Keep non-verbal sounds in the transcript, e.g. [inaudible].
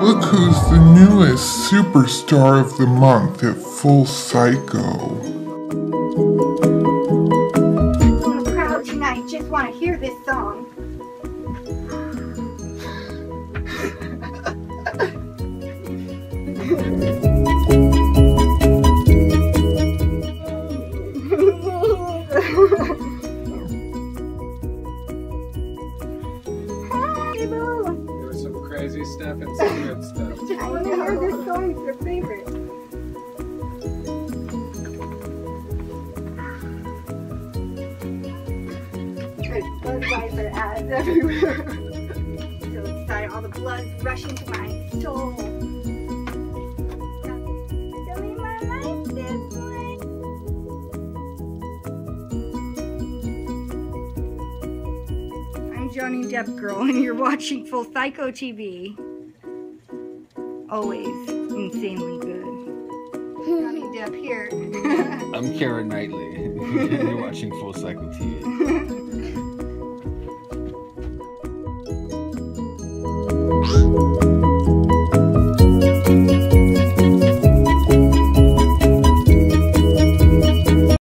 Look who's the newest superstar of the month at Full Psycho. I'm proud tonight. Just want to hear this song. Hey, crazy stuff and some good stuff. Just want to hear this song. It's your favorite. There's Budweiser ads everywhere. [laughs] so excited. All the blood's rushing to my soul. Johnny Depp Girl, [laughs] and you're watching Full Psycho TV. Always insanely good. Johnny Depp here. [laughs] I'm Karen Knightley. [laughs] You're watching Full Psycho TV.